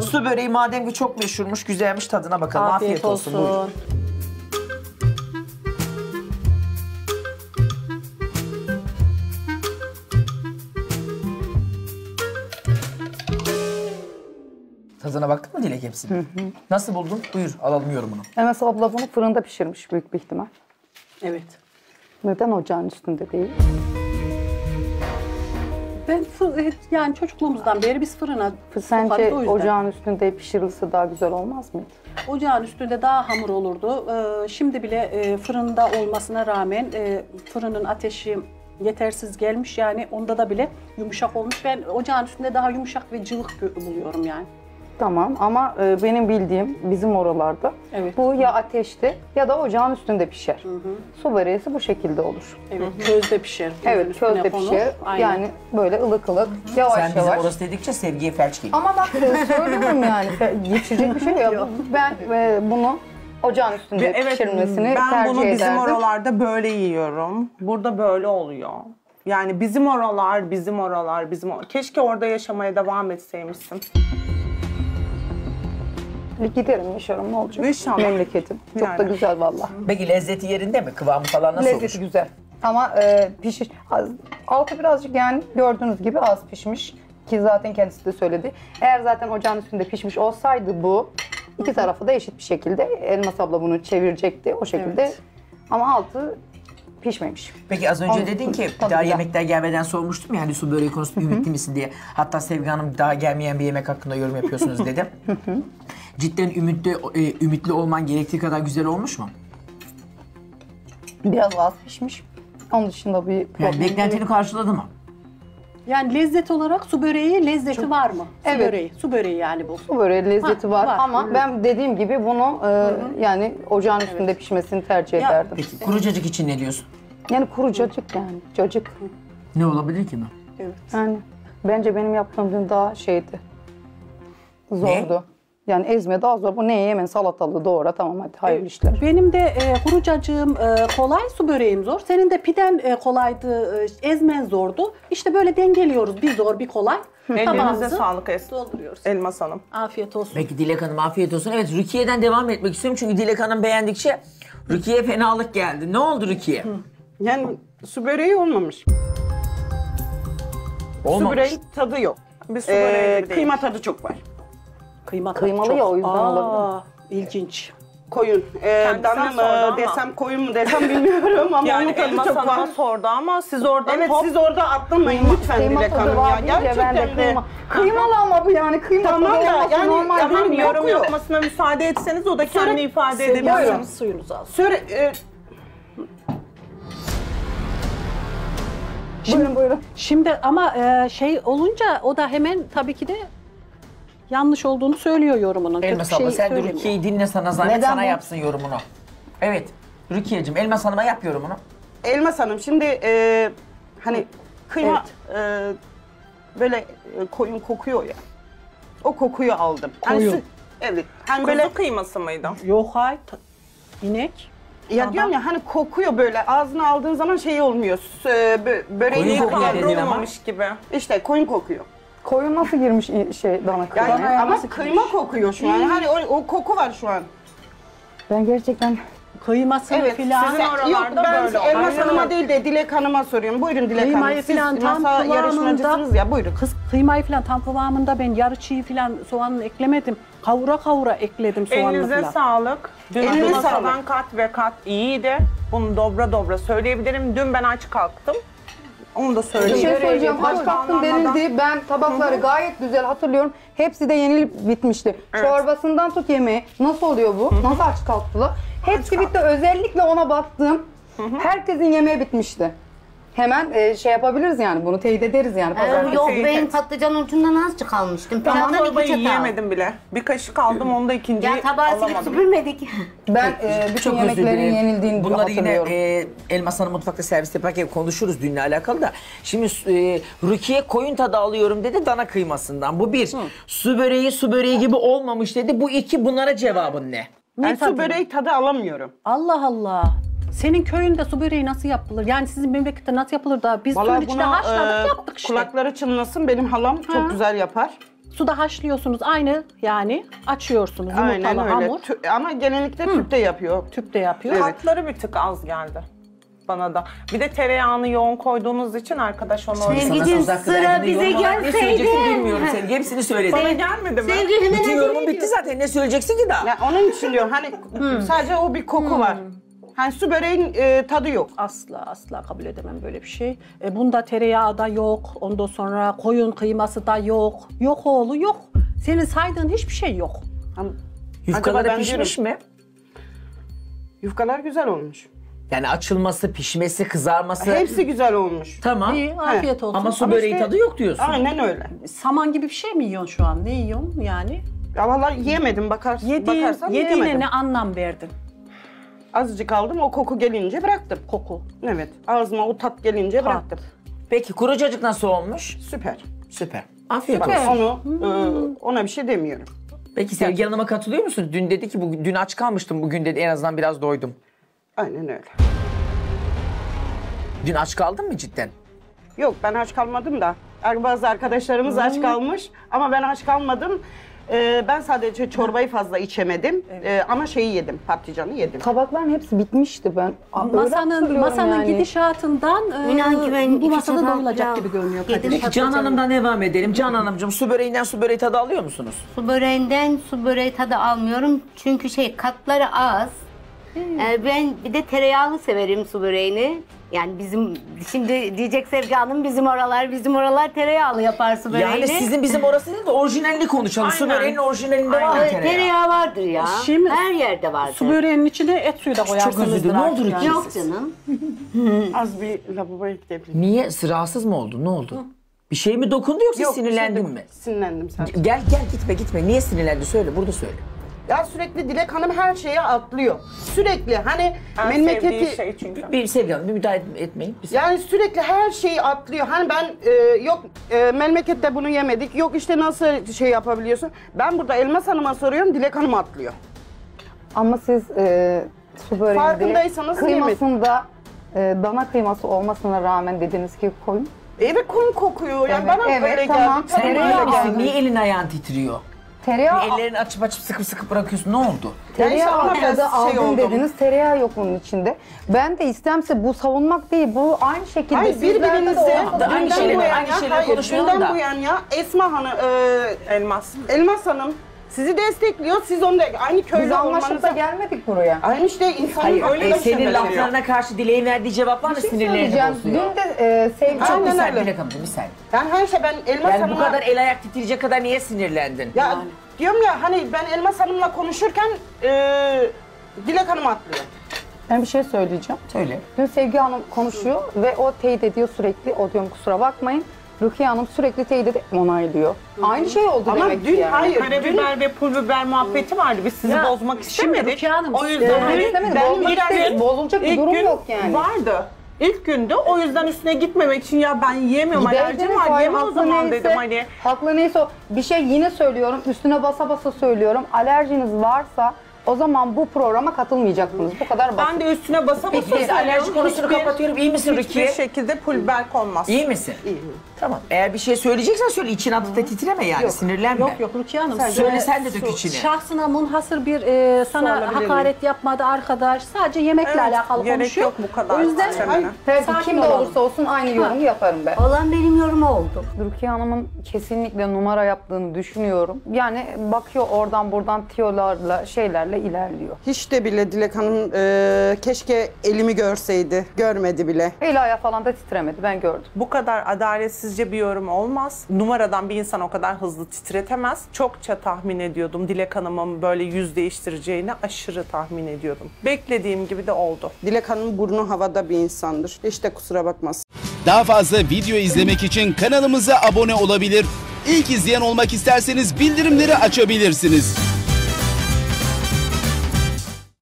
Su böreği madem ki çok meşhurmuş, güzelmiş tadına bakalım. Afiyet, olsun. Buyurun. Tadına baktın mı Dilek hepsini? Nasıl buldun? Buyur alalım yorumunu. Enes abla bunu fırında pişirmiş büyük bir ihtimal. Evet. Neden ocağın üstünde değil? Ben fır- yani çocukluğumuzdan beri biz fırına Sence o yüzden. ocağın üstünde pişirilse daha güzel olmaz mıydı? Ocağın üstünde daha hamur olurdu. Ee, şimdi bile e, fırında olmasına rağmen e, fırının ateşi yetersiz gelmiş yani onda da bile yumuşak olmuş. Ben ocağın üstünde daha yumuşak ve cıvık buluyorum yani. Tamam ama e, benim bildiğim bizim oralarda Evet. bu ya ateşte ya da ocağın üstünde pişer. Su böreğisi bu şekilde olur. Evet, közde pişer. Evet üstüne közde konur. pişer. Aynen. Yani böyle ılık ılık yavaş Sen bize yavaş. orası dedikçe sevgiye felç geliyor. Ama bak e, söylüyorum yani geçecek bir şey yok. Ben e, bunu ocağın üstünde Ve evet pişirilmesini ben tercih bunu bizim ederdim. oralarda böyle yiyorum. Burada böyle oluyor. Yani bizim oralar, bizim oralar, bizim or- Keşke orada yaşamaya devam etseymişsin. Giderim yaşarım ne olacak? İnşallah. Memleketim. Çok da Yani. güzel valla. Peki lezzeti yerinde mi? Kıvamı falan nasıl Lezzeti olmuş? güzel. Ama e, pişiş az- altı birazcık yani gördüğünüz gibi az pişmiş ki zaten kendisi de söyledi. Eğer zaten ocağın üstünde pişmiş olsaydı bu iki tarafı da eşit bir şekilde Elmas abla bunu çevirecekti o şekilde. Evet. Ama altı pişmemiş. Peki az önce Olsun. dedin ki Tabii daha güzel. yemekler gelmeden sormuştum ya hani su böreği konusunda ümitli misin diye. Hatta Sevgi Hanım daha gelmeyen bir yemek hakkında yorum yapıyorsunuz dedim. Cidden ümitli, e, ümitli olman gerektiği kadar güzel olmuş mu? Biraz az pişmiş. Onun dışında bir problem Yani beklentini karşıladı mı? Yani lezzet olarak su böreği lezzeti var mı? Su Evet. böreği. Su böreği yani bu. Bu böyle lezzeti Ha, var, var. ama Hı. ben dediğim gibi bunu e, yani ocağın üstünde pişmesini tercih Ya- ederdim. Peki kuru cacık için ne diyorsun? Yani kuru cacık yani cacık. Ne olabilir ki mi? Evet. Yani bence benim yaptığım daha şeydi. Zordu. Yani ezme daha zor. Bu neye hemen salatalığı doğra tamam hadi hayırlı işler. Benim de e, kuru cacığım e, kolay, su böreğim zor. Senin de piden e, kolaydı, e, ezmen zordu. İşte böyle dengeliyoruz. Bir zor, bir kolay. Ellerinize Tabağımızı sağlık Es dolduruyoruz. Elmas Hanım. Afiyet olsun. Peki Dilek Hanım afiyet olsun. Evet Rukiye'den devam etmek istiyorum çünkü Dilek Hanım beğendikçe Rukiye fenalık geldi. Ne oldu Rukiye? Yani su böreği olmamış. Su Olmamış. böreği tadı yok. Bir su Ee, böreği gibi değil. kıyma tadı çok var. Kıyma Kıymalı çok. ya, o yüzden Aa, olabilir. İlginç. Koyun. Ee, Kendisi dana sordu ama. mı desem koyun mu desem bilmiyorum ama Yani onun tadı Elmas çok Hanım'a var. sordu ama siz oradan Evet hop siz orada atlamayın lütfen Kıyma Dilek tadı Hanım var ya. deyince ben de Gerçekten de. kıyma. Kıymalı ama bu yani kıyma Tamam tadı da olması yani- normal tamam, değil mi? yorum kokuyor. yapmasına müsaade etseniz o da kendini ifade Buyurun. edebilir. Suyunuzu al. Söyle, e, Buyurun buyurun. Şimdi ama e, şey olunca o da hemen tabii ki de yanlış olduğunu söylüyor yorumunun. Elmas bir şey abla sen de. Rukiye'yi dinle sana zahmet Neden sana bu? yapsın yorumunu. Evet Rukiye'cim Elmas Hanım'a yap yorumunu. Elmas Hanım şimdi e, hani kıyma e, böyle e, koyun kokuyor ya. O kokuyu aldım. Hani Koyun. sü- evet. Hani Kuzu böyle kıyması mıydı? Yok hayır. ta- İnek. ya diyorum ya hani kokuyor böyle ağzına aldığın zaman şey olmuyor. Sü- e, bö- böreğin Koyun kokuyor. kokuyor dedin ama. Kavrulmamış gibi. İşte koyun kokuyor. Koyun nasıl girmiş i- şey dana kıyma? Yani ama kıyma kokuyor şu an. Hani o, o koku var şu an. Ben gerçekten Kıyması Evet. filan. Sizin oralarda Yok ben böyle Elmas oluyor. Hanım'a değil de Dilek Hanım'a soruyorum. Buyurun Dilek Kıymayı Hanım. Siz filan tam masa kıvamında- yarışmacısınız ya buyurun. Kız kıymayı falan tam kıvamında ben yarı çiğ falan soğanını eklemedim. Kavura kavura ekledim soğanını Elinize falan. sağlık. Dün Elinize masadan sağlık. kat ve kat iyiydi. Bunu dobra dobra söyleyebilirim. Dün ben aç kalktım. Onu da bir söyleyeyim. şey söyleyeceğim. Aç anlamadan- denildi. Ben tabakları gayet güzel hatırlıyorum. Hepsi de yenilip bitmişti. Çorbasından tut yemeği. Nasıl oluyor bu? Nasıl aç kalktılar? Hepsi bitti. Özellikle ona baktım. Herkesin yemeği bitmişti. Hemen e, şey yapabiliriz yani bunu teyit ederiz yani. Ee, yok Teyit ben et. patlıcan ucundan azıcık almıştım. Ben Pilavdan iki çorbayı çatal. yiyemedim bile. Bir kaşık aldım onu da ikinciyi Ya tabağı silip alamadım. süpürmedik. Ben e, bütün Çok özür yemeklerin dilerim. yenildiğini Bunları yine hatırlıyorum. e, Elmas Hanım mutfakta servis yaparken konuşuruz dünle alakalı da. Şimdi e, Rukiye koyun tadı alıyorum dedi dana kıymasından. Bu bir. Su böreği su böreği gibi olmamış dedi. Bu iki bunlara cevabın ne? Ben su böreği tadı alamıyorum. Allah Allah. Senin köyünde su böreği nasıl yapılır? Yani sizin memlekette nasıl yapılır da biz suyun içine buna, haşladık e, yaptık işte. Kulakları çınlasın benim halam çok güzel yapar. Suda haşlıyorsunuz aynı yani açıyorsunuz yumurtalı Aynen öyle. hamur. Tü- ama genellikle tüpte yapıyor. Tüpte yapıyor. Evet. Tatları bir tık az geldi bana da. Bir de tereyağını yoğun koyduğunuz için arkadaş onu. Sevgi- Sana Sevgicim, sıra bize yorum Ne gelseydi. söyleyeceksin bilmiyorum Sevgi. Hepsini söyledi. Bana gelmedi mi? Sevgi hemen Bütün yorumun bitti zaten. Ne söyleyeceksin ki daha? Yani onun için diyorum hani sadece o bir koku var. Hani su böreğin e, tadı yok. Asla asla kabul edemem böyle bir şey. E, bunda tereyağı da yok. Ondan sonra koyun kıyması da yok. Yok oğlu yok. Senin saydığın hiçbir şey yok. Ama Yufkaları ben pişmiş mi? Yufkalar güzel olmuş. Yani açılması, pişmesi, kızarması. Hepsi güzel olmuş. Tamam. İyi, afiyet olsun. Ama su Ama böreği işte- tadı yok diyorsun. Aynen öyle. Saman gibi bir şey mi yiyorsun şu an? Ne yiyorsun yani? Ya vallahi yiyemedim bakar, Yediğin, bakarsan yediğine yiyemedim. ne anlam verdin? Azıcık aldım o koku gelince bıraktım. Koku. Evet ağzıma o tat gelince bıraktım. Peki kuru cacık nasıl olmuş? Süper. Süper. Afiyet Süper. olsun. Onu e, ona bir şey demiyorum. Peki Sevgi Hanım'a katılıyor musun? Dün dedi ki bugün, dün aç kalmıştım. Bugün dedi en azından biraz doydum. Aynen öyle. Dün aç kaldın mı cidden? Yok ben aç kalmadım da. Er- Bazı arkadaşlarımız aç kalmış ama ben aç kalmadım. Ee, ben sadece çorbayı fazla içemedim Ee, ama şeyi yedim, patlıcanı yedim. Tabakların hepsi bitmişti ben. Aa, öyle Masanın hatırlıyorum masanın yani. gidişatından e, İnan ki ben bu iki masada doyulacak pilav gibi görünüyor yedim. Kadir. Peki Can Hanım'dan devam edelim. Can Hanımcığım su böreğinden su böreği tadı alıyor musunuz? Su böreğinden su böreği tadı almıyorum. Çünkü şey katları az. Ee, ben bir de tereyağlı severim su böreğini. Yani bizim şimdi diyecek Sevgi Hanım bizim oralar bizim oralar tereyağlı yapar su böreğini. Yani sizin bizim orası değil de orijinalini konuşalım. Su Aynen. böreğinin orijinalinde var mı tereyağı? tereyağı vardır ya. Şimdi- Her yerde vardır. Su böreğinin içine et suyu da koyarsınız. özür dilerim. Ne oldu Rukiye? Yok canım. Az bir lavaboya gidebilirim. Niye? Rahatsız mı oldun? Ne oldu? Bir şey mi dokundu yoksa Yok, sinirlendin şey mi? Sinirlendim sadece. Gel gel gitme gitme. Niye sinirlendin? Söyle burada söyle. Ya sürekli Dilek Hanım her şeye atlıyor. Sürekli hani En sevdiği memleketi... şey çünkü. Bir Sevgi Hanım bir müdahale etmeyin. Bir Yani sürekli her şeyi atlıyor. Hani ben e, yok e, memlekette bunu yemedik. Yok işte nasıl şey yapabiliyorsun. Ben burada Elmas Hanım'a soruyorum. Dilek Hanım atlıyor. Ama siz e, su böreğinde Farkındaysanız kıymasında e, dana kıyması olmasına rağmen dediniz ki koyun. Evet kum kokuyor. Yani Evet, bana evet, öyle tamam. geldi. Sen öyle misin? niye elin ayağın titriyor? Tereyağı, Bir ellerini açıp açıp sıkıp sıkıp bırakıyorsun. Ne oldu? Yani işte tereyağı ona biraz tadı şey aldım oldum. dediniz. Tereyağı yok bunun içinde. Ben de istemse bu savunmak değil. Bu aynı şekilde Hayır sizlerde de birbirinize olsa Da aynı dünden şeyleri- bu yana, aynı şeyleri hayır, konuşmayalım dünden da. bu yana ya Esma Hanım, e, Elmas. Elmas Hanım sizi destekliyor. Siz onu da aynı Biz köylü anlaşıp da olmanıza... gelmedik buraya. Aynı işte insanın Hayır, öyle e, bir şey senin söylüyor. laflarına karşı dileğin verdiği cevaplar da Bir şey sinirlerini söyleyeceğim. Dün bozuyor. de e, sevgi Çok Aynen bir öyle. Dilek Hanımcığım bir saniye. Yani her şey ben Elmas Yani bu Hanım'la... kadar el ayak titreyecek kadar niye sinirlendin? Ya diyorum ya hani ben Elmas Hanım'la konuşurken e, Dilek Hanım atlıyor. Ben bir şey söyleyeceğim. Söyle. Dün Sevgi Hanım konuşuyor ve o teyit ediyor sürekli. O diyorum kusura bakmayın. Rukiye Hanım sürekli teyit edip onaylıyor. Aynı şey oldu Ama demek ki dün yani. hayır, dün Karabiber ve pul biber muhabbeti vardı. Biz sizi Ya, bozmak şimdi istemedik. Rukiye Hanım, o yüzden hani istemedim, ben bozmak ilk istemedim. gün- Bozulacak bir ilk durum gün yok yani. Vardı. İlk günde o yüzden üstüne gitmemek için ya ben yiyemiyorum alerjim Gideydiniz, var yeme o haklı zaman neyse- dedim hani. Haklı neyse o. Bir şey yine söylüyorum. Üstüne basa basa söylüyorum. Alerjiniz varsa o zaman bu programa katılmayacaksınız. Bu kadar basit. Ben de üstüne basa basa alerji konusunu Hiçbir- kapatıyorum. İyi misin Hiçbir Rukiye? şekilde pul biber konmaz. İyi misin? Tamam. Eğer bir şey söyleyeceksen söyle. İçin atıp da titreme yani. Sinirlenme. Yok yok Rukiye Hanım. Söyle e, sen de dök içine. Şahsına munhasır bir e, sana hakaret yapmadı arkadaş. Sadece yemekle Evet, alakalı gerek konuşuyor. yok bu kadar O yüzden Sakin kim de olursa olsun aynı yorumu yaparım ben. Olan benim yorum oldu. Rukiye Hanım'ın kesinlikle numara yaptığını düşünüyorum. Yani bakıyor oradan buradan tiyolarla şeylerle ilerliyor. Hiç de bile Dilek Hanım e, keşke elimi görseydi. Görmedi bile. El ayağı falan da titremedi ben gördüm. Bu kadar adaletsizce bir yorum olmaz. Numaradan bir insan o kadar hızlı titretemez. Çokça tahmin ediyordum. Dilek Hanım'ın böyle yüz değiştireceğini aşırı tahmin ediyordum. Beklediğim gibi de oldu. Dilek Hanım burnu havada bir insandır. Hiç de kusura bakmasın. Daha fazla video izlemek için kanalımıza abone olabilir. İlk izleyen olmak isterseniz bildirimleri açabilirsiniz.